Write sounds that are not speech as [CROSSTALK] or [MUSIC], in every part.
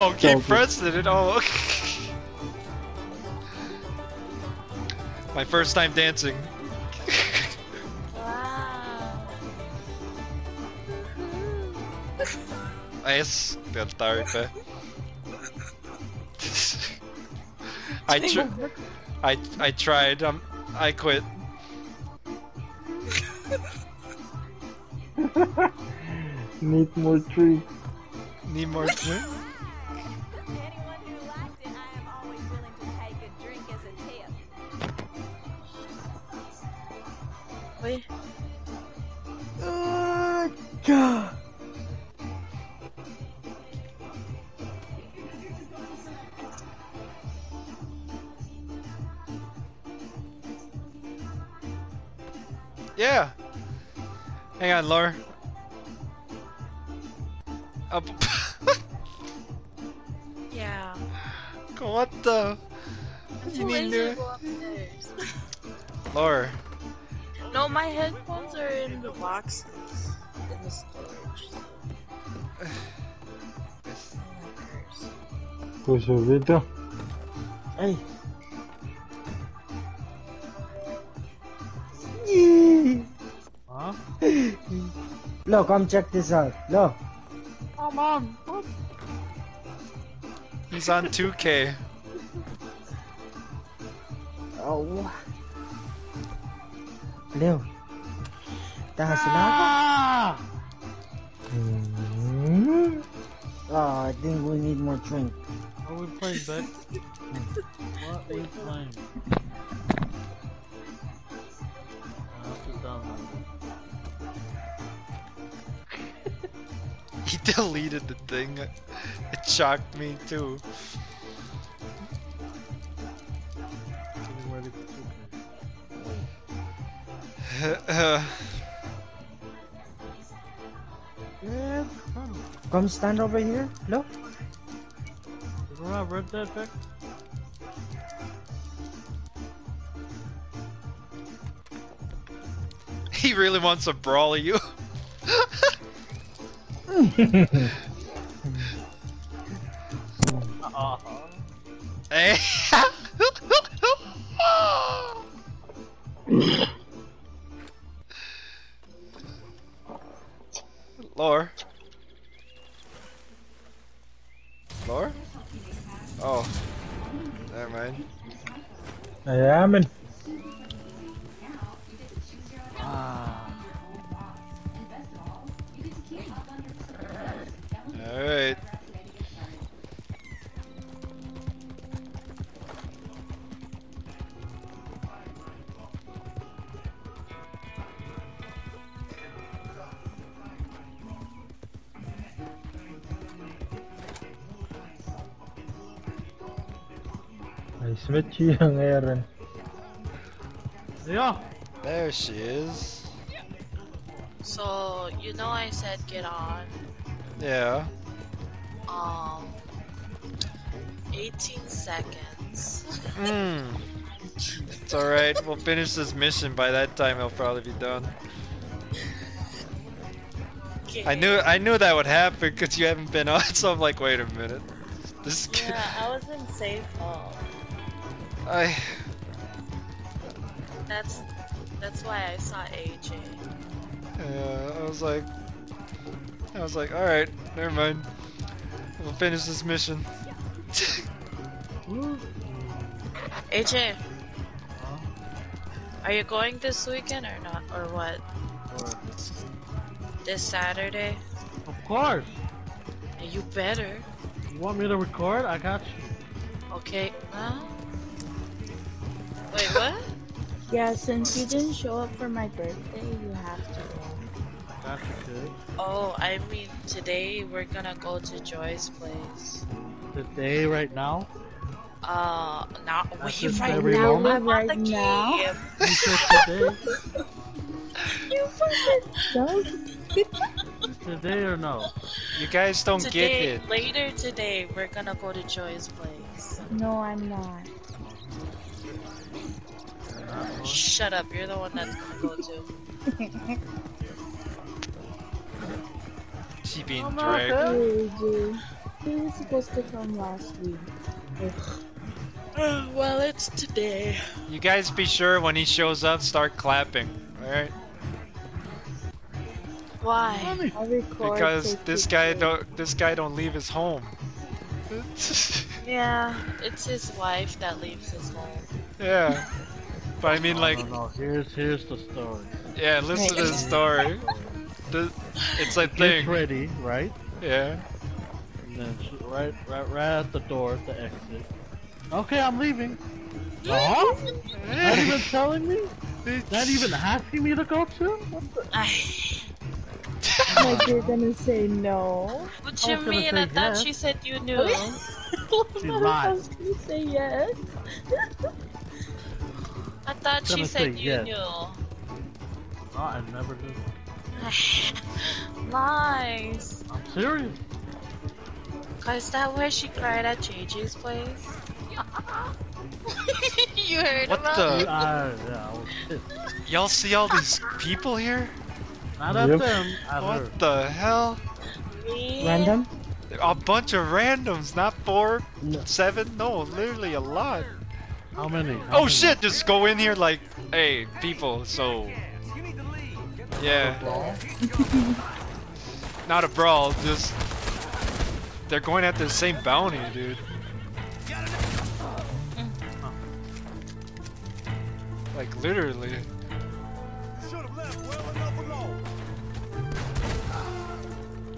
Oh, keep Okay. pressing it. Oh. My first time dancing. Wow. Ayos. Got tired. I tr I I tried. Um, I quit. [LAUGHS] Need more tree. Need more drink. Wait. Uh, God. Yeah. Hang on, Laura. Up. [LAUGHS] Yeah. what the? It's You need to-. [LAUGHS] Laura. No, my headphones are in the boxes. In the storage. Puso dito. Ay. Hey. Huh? Lo, come check this out. Look. Oh, mom. He's on 2K. Oh. Leo. Tahan sila ako. Ah! Hmm. Oh, I think we need more drink. What are we playing, Beck? what are we playing? I'll have to download it. He deleted the thing. It shocked me too. Uh, uh. Come stand over here. Lo. You don't Red Dead, Beck? he really wants to brawl you. [LAUGHS] [LAUGHS] Uh-huh. Hey. Ayamin. Ah. Nice meet you, young Aaron. Yeah. There she is. So, you know I said get on. Yeah. Um. 18 seconds. Hmm. It's alright. [LAUGHS] We'll finish this mission. By that time, it'll probably be done. Okay. I knew I knew that would happen because you haven't been on. [LAUGHS] So I'm like, wait a minute. This is Yeah, I was in safe mode. I That's that's why I saw AJ. yeah, I was like I was like, all right, never mind. We'll finish this mission. [LAUGHS] AJ, Huh? are you going this weekend or not, or what? Or- This Saturday? Of course. You better. You want me to record? I got you. Okay. Huh? Wait, what? Yeah, since you didn't show up for my birthday, you have to go. I got you, kid. Oh, I mean today we're gonna go to Joy's place. Today, right now. Uh, not That's wait right now. moment? I'm on the Right now? game. [LAUGHS] You said today. [LAUGHS] You fucking so today or no? You guys don't Today, get it. later today, we're gonna go to Joy's place. No, I'm not. Not Shut up, you're the one that's gonna go to. She being I'm dragged. there. Really, dude. He was supposed to come last week. Ugh. [SIGHS] well, it's today. You guys be sure when he shows up, start clapping. Alright? Why? Because this guy pictures. don't this guy don't leave his home. [LAUGHS] Yeah, it's his wife that leaves his home. yeah. [LAUGHS] But I mean No, like no, no. Here's here's the story. yeah, listen to the story. The, it's like Gets thing. ready, right? Yeah. And then she, right, right, right at the door, at the exit. Okay, I'm leaving. Huh? Not even telling me? Not even asking me to go too? What the? Like [LAUGHS] you're gonna say no. what you was mean? say I thought she said you knew. She [LAUGHS] I lied. was gonna say yes. [LAUGHS] I thought she said say you yes. knew. No, I never did. [LAUGHS] Lies. I'm serious. Cause that where she cried at JJ's place? [LAUGHS] you heard What about the- it? I, yeah, I. Y'all see all these people here? Not at them, at her. What the hell? Me? Random? A bunch of randoms, not four, No. seven, no, literally a lot. How many? How Oh many? shit, just go in here like, hey, people, so. Yeah, [LAUGHS] not a brawl, just. They're going after the same bounty, dude. Like, literally.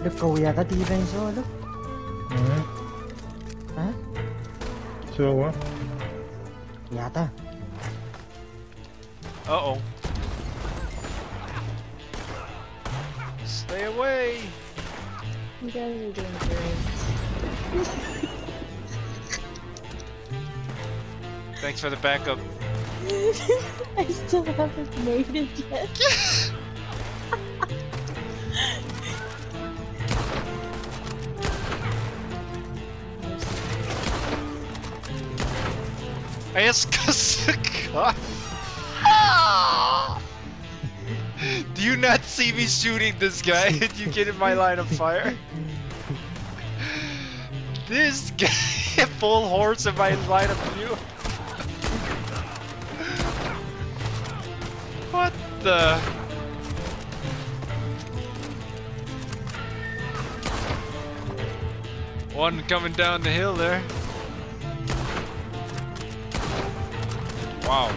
Look, ikaw yata tibay yung solo. Mhm. Ha? So what? Yata. Uh oh. Stay away! You guys are doing great. Thanks for the backup. [LAUGHS] I still haven't made it yet. [LAUGHS] [LAUGHS] [LAUGHS] Do you not see me shooting this guy [LAUGHS] and you get in my line of fire? This guy full horse in my line of view. What the? One coming down the hill there. Wow.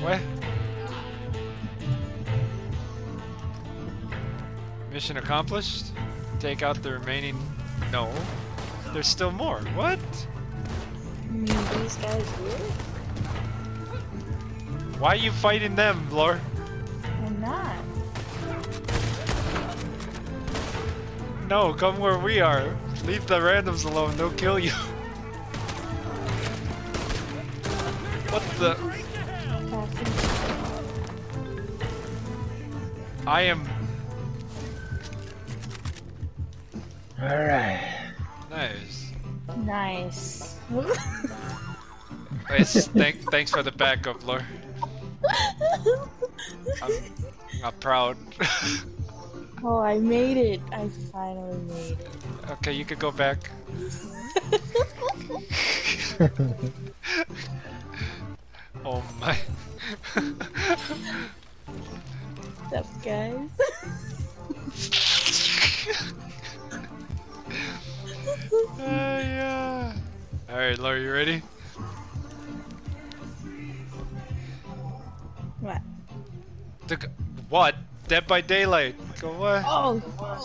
What? Mission accomplished? Take out the remaining... No. There's still more. What? Mean, these guys here? Why are you fighting them, Lore? I'm not. No, come where we are. Leave the randoms alone, they'll kill you. [LAUGHS] the? I am... Alright. Nice. Nice. [LAUGHS] It's, thank, thanks for the backup, Lore. I'm, I'm proud. [LAUGHS] oh, I made it. I finally made it. okay, you could go back. [LAUGHS] oh my. What's up, guys? [LAUGHS] Uh, yeah. Alright, Laura, you ready? what? G- what? Dead by Daylight. Go what? Oh,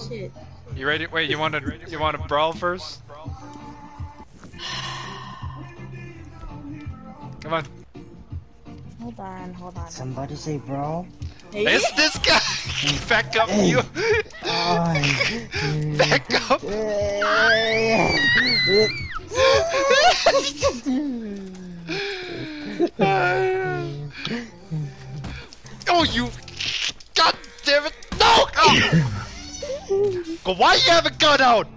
shit. You ready? Wait, you want to you want to brawl first? Come on. Hold on, hold on. Somebody say bro. Hey, It's this guy. [LAUGHS] Back up, you. [LAUGHS] Back up. [LAUGHS] oh, you! God damn it! No! Oh. Go, Why you have a gun out?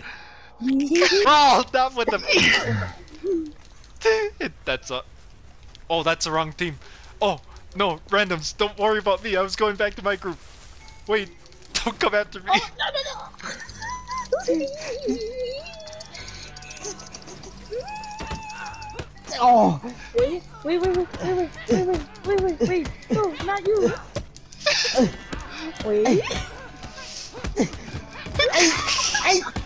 Oh, not with the. that's a. Oh, that's the wrong team. Oh no, randoms! Don't worry about me. I was going back to my group. Wait. [LAUGHS] Don't come after me. Oh, no, no, no. [LAUGHS] Oh. Wait, wait, wait, wait, wait, wait, wait, wait, wait, wait, wait. No, not you. Wait. I, I,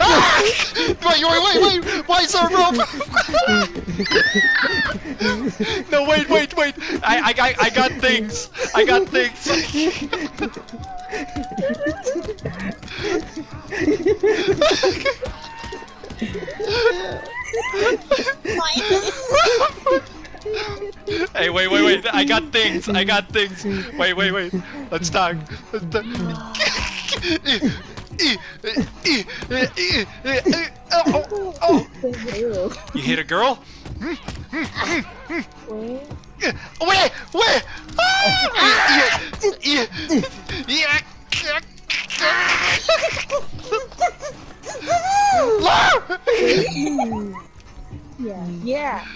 Ah! Wait, wait, wait, wait! Why is there a rope? [LAUGHS] no, wait, wait, wait! I, I, got, I got things. I got things. hey, wait, wait, wait! I got things. I got things. Wait, wait, wait. Let's talk. Let's talk. You hit a girl? Yeah, yeah. Laura! Yeah, yeah.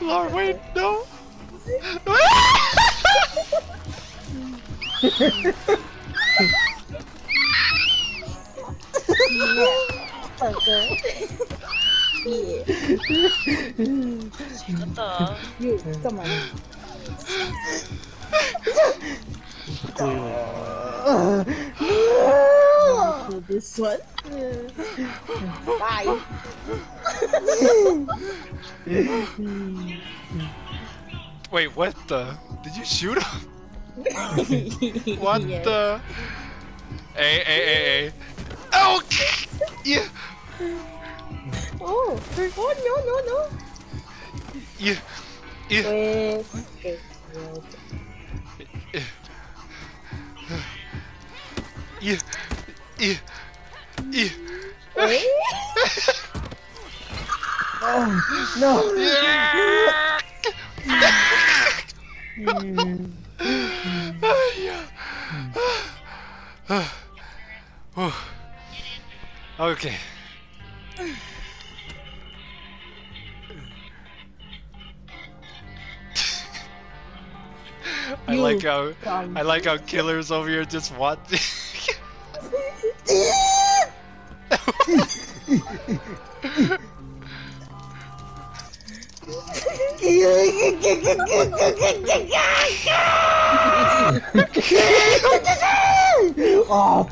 Laura, wait, no. [LAUGHS] Okay. yeah. What the? You, come on. This one. Bye. Wait, what the? Did you shoot him? [LAUGHS] What Yeah. the? [LAUGHS] Hey, hey, hey, hey. Oh! Yeah, Oh, oh no, no, no. yeah, yeah. Wait. Okay. Yeah, yeah, yeah. Wait. oh, no. Okay. I like how I like how killers over here just watching. [LAUGHS] [LAUGHS] [LAUGHS] oh,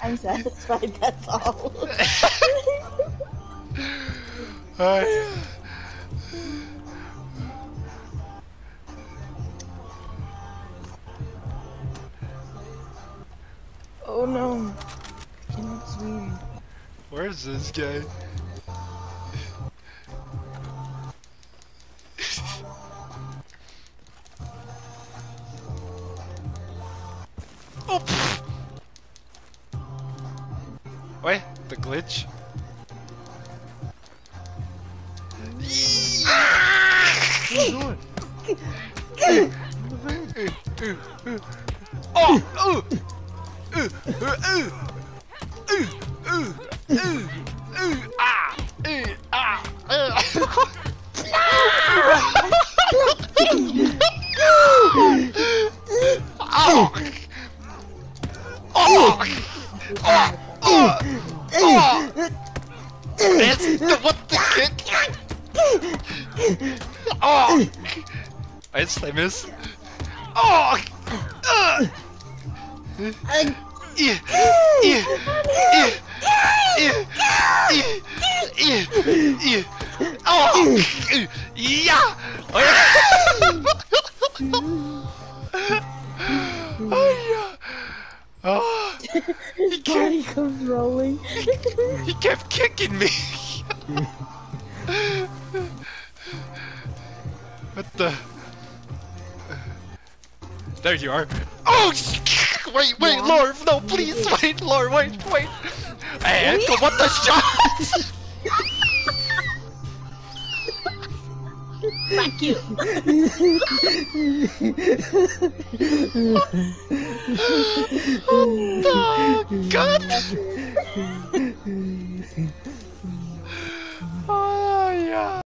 I'm satisfied, that's all. Oh no. Where's this guy? glitch. oh! [LAUGHS] Ah! Ah! [LAUGHS] It's I miss. Oh! Uh! I! Oh! Yeah! Oh, yeah! Oh! He kept, comes rolling. he kept kicking me! [LAUGHS] what the? There you are. Oh! [LAUGHS] Wait, wait, Lord, no, please, [LAUGHS] wait, Lord, wait, wait. And what the [LAUGHS] shot? Thank you. Oh, oh, God. oh, yeah.